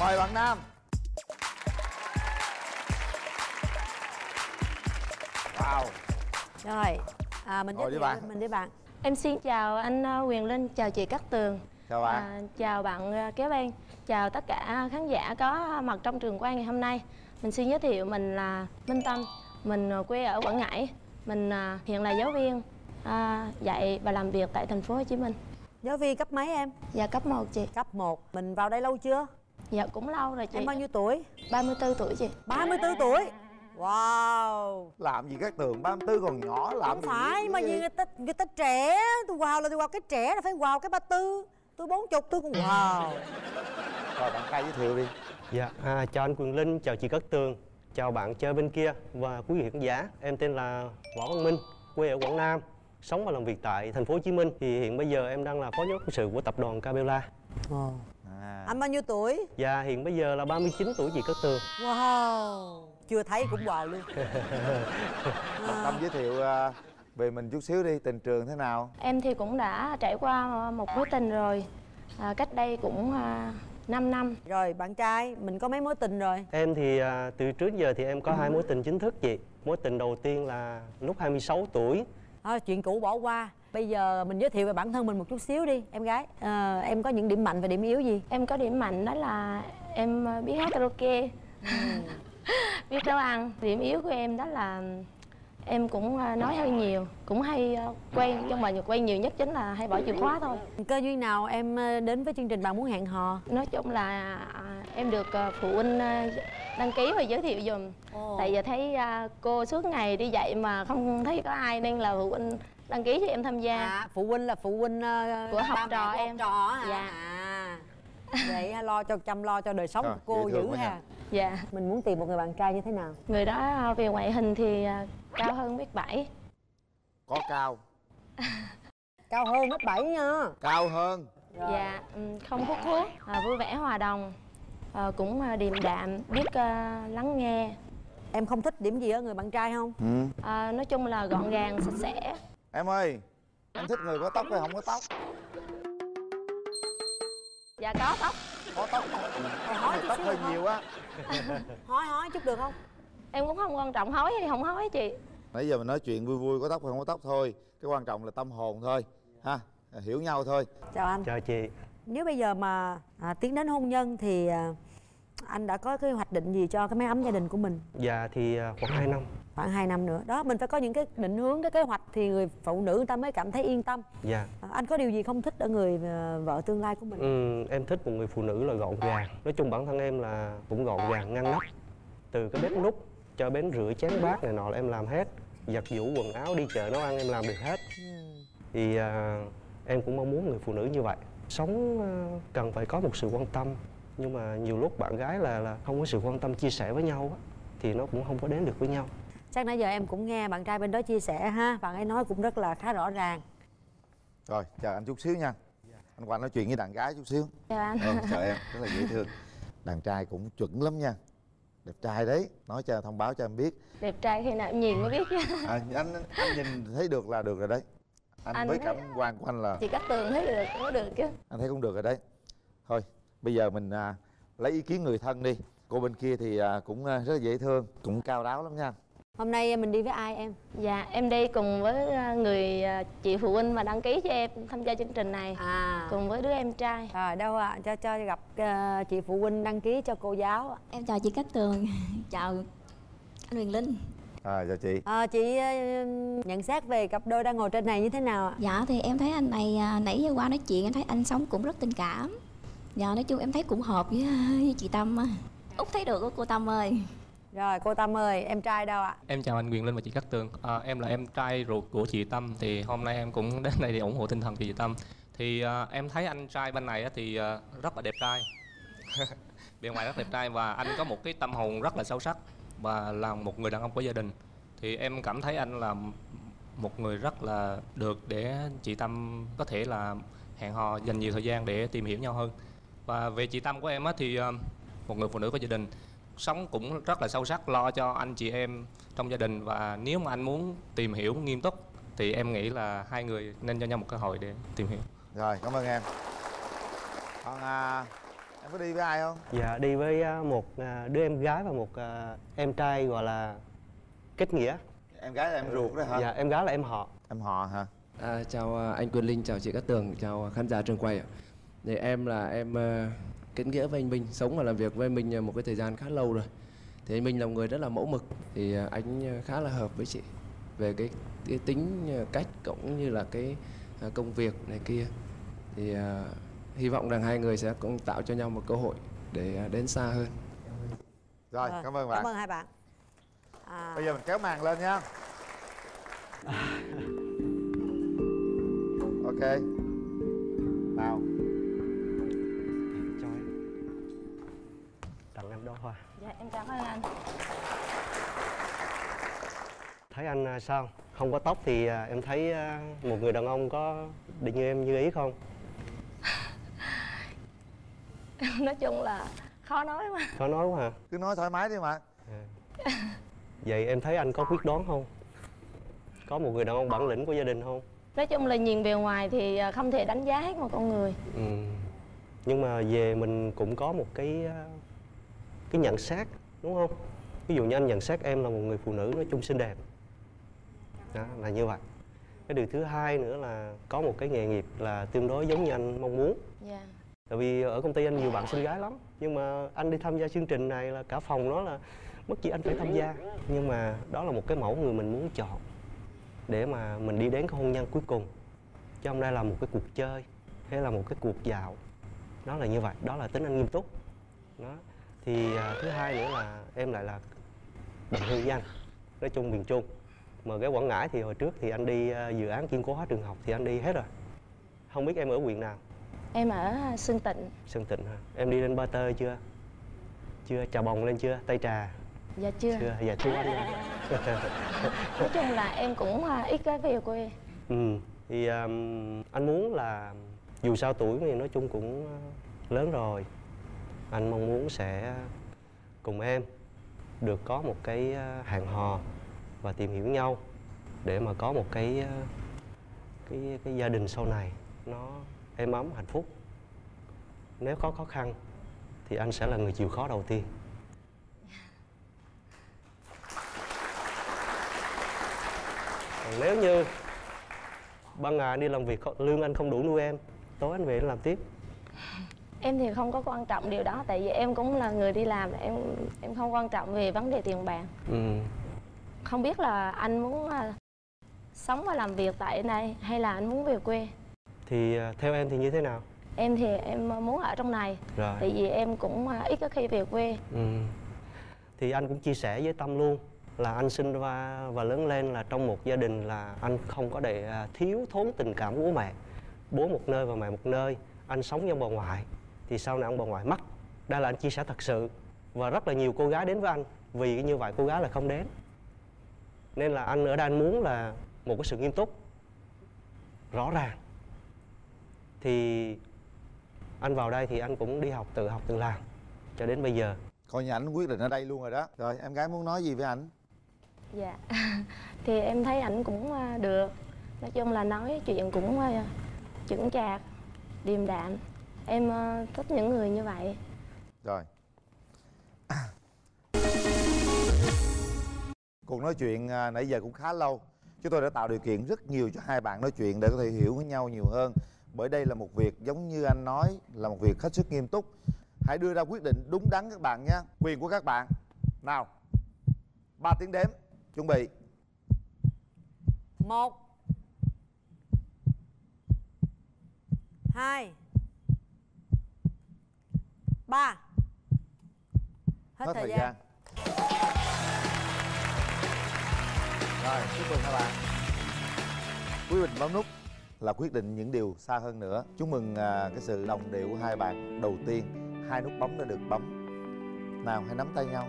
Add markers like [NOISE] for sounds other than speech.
mời bạn nam. Wow. Rồi, à, mình giới đi thiệu bạn. mình đi bạn. Em xin chào anh ờ, Quyền Linh, chào chị Cát Tường. Chào bạn. À, Chào bạn ờ, kế bên, chào tất cả khán giả có mặt trong trường quay ngày hôm nay. Mình xin giới thiệu mình là Minh Tâm, mình ờ, quê ở Quảng Ngãi. Mình hiện là giáo viên à, dạy và làm việc tại thành phố Hồ Chí Minh. Giáo viên cấp mấy em? Dạ cấp 1 chị. Cấp 1 Mình vào đây lâu chưa? Dạ cũng lâu rồi chị. Em bao nhiêu tuổi? 34 tuổi chị. 34 tuổi? Wow. Làm gì các tường 34 còn nhỏ làm Không gì phải mà gì người ta, người ta trẻ Tôi wow là tôi wow cái trẻ là phải wow cái 34 Tôi 40 tôi cũng wow. [LAUGHS] Rồi bạn trai giới thiệu đi. Dạ, à, chào anh Quyền Linh, chào chị Cát Tường, chào bạn chơi bên kia và quý vị khán giả. Em tên là Võ Văn Minh, quê ở Quảng Nam, sống và làm việc tại thành phố Hồ Chí Minh. Thì hiện bây giờ em đang là phó giám đốc quân sự của tập đoàn Capella. À, Anh bao nhiêu tuổi? Và hiện bây giờ là 39 tuổi chị Cát Tường. Wow Chưa thấy cũng wow luôn [LAUGHS] bạn tâm giới thiệu à, về mình chút xíu đi tình trường thế nào Em thì cũng đã trải qua một mối tình rồi à, Cách đây cũng à, 5 năm Rồi bạn trai mình có mấy mối tình rồi Em thì à, từ trước giờ thì em có hai mối tình chính thức chị. Mối tình đầu tiên là lúc 26 tuổi. Thôi chuyện cũ bỏ qua Bây giờ mình giới thiệu về bản thân mình một chút xíu đi Em gái. Ờ, Em có những điểm mạnh và điểm yếu gì? Em có điểm mạnh đó là em ờ, biết hát karaoke. [LAUGHS] Biết nấu ăn. Điểm yếu của em đó là em cũng ờ, nói hơi nhiều Cũng hay quay Nhưng mà quay nhiều nhất chính là hay bỏ chìa khóa thôi. Cơ duyên nào em đến với chương trình bạn muốn hẹn hò? Nói chung là à, em được phụ huynh đăng ký và giới thiệu dùm Tại giờ thấy à, cô suốt ngày đi dạy mà không thấy có ai Nên là phụ huynh đăng ký cho em tham gia À, phụ huynh là phụ huynh ờ, Của học trò của em. học trò hả? Dạ. À. Vậy ha, lo cho chăm lo cho đời sống Rồi, của cô dữ ha. Dạ Mình muốn tìm một người bạn trai như thế nào? Người đó à, về ngoại hình thì à, cao hơn mét bảy có cao [LAUGHS] Cao hơn mét bảy nha. cao hơn Dạ, ừm, không hút thuốc, à, vui vẻ hòa đồng à, Cũng à, điềm đạm, biết à, lắng nghe Em không thích điểm gì ở người bạn trai không? ừ. à, Nói chung là gọn gàng, sạch sẽ em ơi em thích người có tóc hay không có tóc Dạ có tóc có tóc không hỏi chút tóc hơi nhiều á Hói hói chút được không? Em cũng không quan trọng hói hay không hói chị nãy giờ mình nói chuyện vui vui có tóc hay không có tóc thôi cái quan trọng là tâm hồn thôi ha hiểu nhau thôi Chào anh. Chào chị. Nếu bây giờ mà à, tiến đến hôn nhân thì à, anh đã có cái hoạch định gì cho cái mái ấm gia đình của mình? Dạ thì à, khoảng 2 năm. Khoảng 2 năm nữa. Đó, mình phải có những cái định hướng, cái kế hoạch thì người phụ nữ người ta mới cảm thấy yên tâm. Dạ. À, anh có điều gì không thích ở người à, vợ tương lai của mình? Ừ, em thích một người phụ nữ là gọn gàng nói chung bản thân em là cũng gọn gàng ngăn nắp từ cái bếp nút cho bến rửa chén bát này nọ là em làm hết giặt giũ quần áo đi chợ nấu ăn em làm được hết thì à, em cũng mong muốn người phụ nữ như vậy sống à, cần phải có một sự quan tâm nhưng mà nhiều lúc bạn gái là là không có sự quan tâm chia sẻ với nhau á thì nó cũng không có đến được với nhau Chắc nãy giờ em cũng nghe bạn trai bên đó chia sẻ ha Bạn ấy nói cũng rất là khá rõ ràng. Rồi chờ anh chút xíu nha. Anh qua nói chuyện với đàn gái chút xíu. Chào anh. Ừ, chào em [LAUGHS] rất là dễ thương. Đàn trai cũng chuẩn lắm nha. Đẹp trai đấy nói cho thông báo cho em biết. Đẹp trai khi nào em nhìn mới biết chứ à, anh anh nhìn thấy được là được rồi đấy. Anh, Anh với thấy- cảm quan của anh là Chị cắt tường thấy được, cũng được chứ. Anh thấy cũng được rồi đấy. Thôi bây giờ mình à, lấy ý kiến người thân đi. Cô bên kia thì à, cũng à, rất là dễ thương cũng cao ráo lắm nha Hôm nay mình đi với ai em? Dạ, em đi cùng với à, người à, chị phụ huynh mà đăng ký cho em tham gia chương trình này À Cùng với đứa em trai Rồi đâu ạ? Cho cho gặp ờ, chị phụ huynh đăng ký cho cô giáo. Em chào chị Cát Tường, [LAUGHS] chào anh Huyền Linh à chào chị Ờ, chị ờ, nhận xét về cặp đôi đang ngồi trên này như thế nào ạ? Dạ thì em thấy anh này à, nãy giờ qua nói chuyện em thấy anh sống cũng rất tình cảm Dạ nói chung em thấy cũng hợp với, với chị Tâm á. Út thấy được đó cô Tâm ơi rồi cô Tâm ơi, em trai đâu ạ? Em chào anh Quyền Linh và chị Cát Tường. À, Em là em trai ruột của chị Tâm Thì hôm nay em cũng [LAUGHS] đến đây để ủng hộ tinh thần chị Tâm. Thì à, em thấy anh trai bên này thì à, rất là đẹp trai. [LAUGHS] Bề ngoài rất đẹp trai và anh có một cái tâm hồn rất là sâu sắc Và là một người đàn ông của gia đình. Thì em cảm thấy anh là một người rất là được để chị Tâm có thể là hẹn hò dành nhiều thời gian để tìm hiểu nhau hơn. Và về chị Tâm của em á thì à, một người phụ nữ có gia đình sống cũng rất là sâu sắc lo cho anh chị em trong gia đình. Và nếu mà anh muốn tìm hiểu nghiêm túc thì em nghĩ là hai người nên cho nhau một cơ hội để tìm hiểu. Rồi cảm ơn em. Còn à, em có đi với ai không? Dạ đi với à, một à, đứa em gái và một à, em trai gọi là kết nghĩa. Em gái là em ruột đó hả? Dạ em gái là em họ. Em họ hả? À, chào anh Quyền Linh, chào chị Cát Tường, chào khán giả trường quay ạ. Thì em là em kết nghĩa với anh Minh, sống và làm việc với anh Minh à, một cái thời gian khá lâu rồi. Thì anh Minh là một người rất là mẫu mực, thì à, anh à, khá là hợp với chị về cái, cái tính cách cũng như là cái công việc này kia. Thì hy vọng rằng hai người sẽ cũng tạo cho nhau một cơ hội để đến xa hơn. rồi cảm ơn bạn. cảm ơn hai bạn. À, bây giờ mình kéo màn lên nha. [LAUGHS] Ok. Nào em cảm ơn anh thấy anh à, sao? Không có tóc thì à, em thấy à, một người đàn ông có định như em như ý không? [LAUGHS] Nói chung là khó nói mà có nói quá hả? Cứ nói thoải mái đi mà. Vậy em thấy anh có quyết đoán không? Có một người đàn ông bản lĩnh của gia đình không? Nói chung là nhìn bề ngoài thì không thể đánh giá hết một con người. Ừ. nhưng mà về mình cũng có một cái cái nhận xét đúng không? Ví dụ như anh nhận xét em là một người phụ nữ nói chung xinh đẹp. Đó, là như vậy. Cái điều thứ hai nữa là có một cái nghề nghiệp là tương đối giống như anh mong muốn. Dạ. Tại vì ở công ty anh nhiều bạn xinh gái lắm nhưng mà anh đi tham gia chương trình này là cả phòng nó là bất gì anh phải tham gia. Nhưng mà đó là một cái mẫu người mình muốn chọn để mà mình đi đến cái hôn nhân cuối cùng. Chứ không đây là một cái cuộc chơi hay là một cái cuộc dạo. Đó là như vậy đó là tính anh nghiêm túc. Đó thì à, thứ hai nữa là em lại là đồng hương với anh nói chung miền trung. Mà cái quảng ngãi thì hồi trước thì anh đi à, dự án kiên cố hóa trường học thì anh đi hết rồi. Không biết em ở huyện nào? Em ở Sơn Tịnh. Sơn Tịnh hả? Em đi lên Ba Tơ chưa? Chưa, trà bồng lên chưa? Tây trà? Dạ chưa. Chưa? Dạ thưa anh [LAUGHS] [LAUGHS] nói chung là em cũng à, ít có về quê. Ừ, thì um, anh muốn là dù sao tuổi thì nói chung cũng lớn rồi anh mong muốn sẽ cùng em được có một cái hàng hẹn hò và tìm hiểu nhau để mà có một cái ờ, cái cái gia đình sau này nó êm ấm, hạnh phúc. Nếu có khó khăn thì anh sẽ là người chịu khó đầu tiên. Còn nếu như ban ngày anh đi làm việc lương anh không đủ nuôi em, tối anh về anh làm tiếp em thì không có quan trọng điều đó tại vì em cũng là người đi làm em em không quan trọng về vấn đề tiền bạc. Ừ. không biết là anh muốn à, sống và làm việc tại đây hay là anh muốn về quê? Thì à, theo em thì như thế nào? Em thì em muốn ở trong này rồi. tại vì em cũng à, ít có khi về quê. Ừ. thì anh cũng chia sẻ với tâm luôn là anh sinh ra và lớn lên là trong một gia đình là anh không có để thiếu thốn tình cảm của bố mẹ. Bố một nơi và mẹ một nơi anh sống ông bà ngoại thì sau này ông bà ngoại mất. Đây là anh chia sẻ thật sự và rất là nhiều cô gái đến với anh vì như vậy cô gái là không đến. Nên là anh ở đây anh muốn là một cái sự nghiêm túc rõ ràng. Thì anh vào đây thì anh cũng đi học tự học tự làm cho đến bây giờ. Coi như ảnh quyết định ở đây luôn rồi đó. Rồi em gái muốn nói gì với ảnh? Dạ [LAUGHS] thì em thấy ảnh cũng à, được. Nói chung là nói chuyện cũng à, chững chạc điềm đạm em à, thích những người như vậy. Rồi. [COUGHS] Cuộc nói chuyện à, nãy giờ cũng khá lâu chúng tôi đã tạo điều kiện rất nhiều cho hai bạn nói chuyện để có thể hiểu với nhau nhiều hơn. Bởi đây là một việc giống như anh nói là một việc hết sức nghiêm túc. Hãy đưa ra quyết định đúng đắn các bạn nhé. Quyền của các bạn. Nào ba tiếng đếm chuẩn bị. Một. Hai ba. Hết, hết thời, thời gian, gian. Rồi chúc mừng các bạn. Quý bình bấm nút là quyết định những điều xa hơn nữa. Chúc mừng à, cái sự đồng điệu của hai bạn đầu tiên. Hai nút bấm đã được bấm. Nào hãy nắm tay nhau